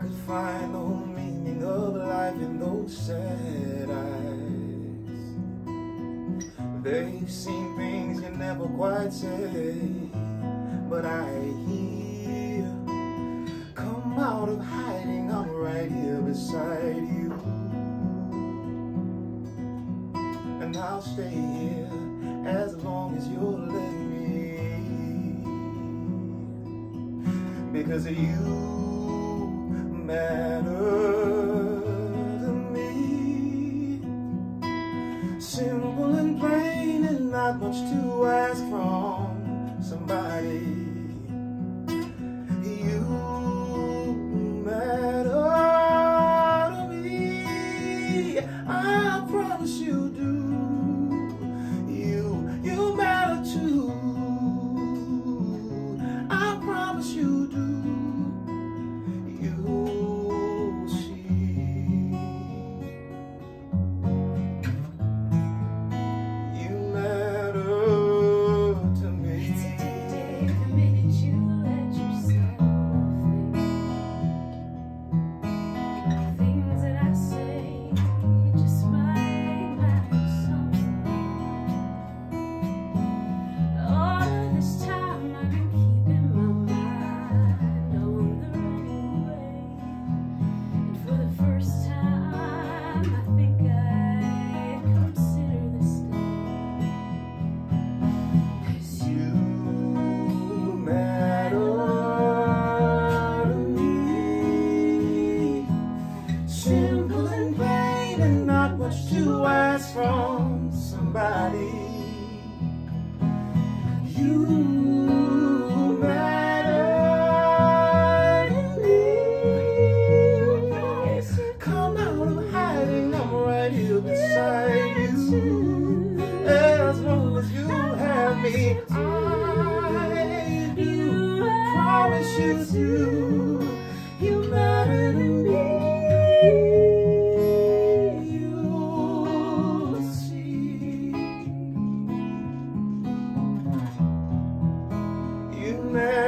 could find the whole meaning of life in those sad eyes. They've seen things you never quite say, but I hear. Come out of hiding, I'm right here beside you. And I'll stay here as long as you'll let me. Because of you matter to me. Simple and plain and not much to ask from somebody. You matter to me. I promise you. really not much to ask from somebody. You matter to me. Come out of hiding, I'm right here beside you. As long as you have me, I do promise you. name.